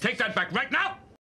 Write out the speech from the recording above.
Take that back right now!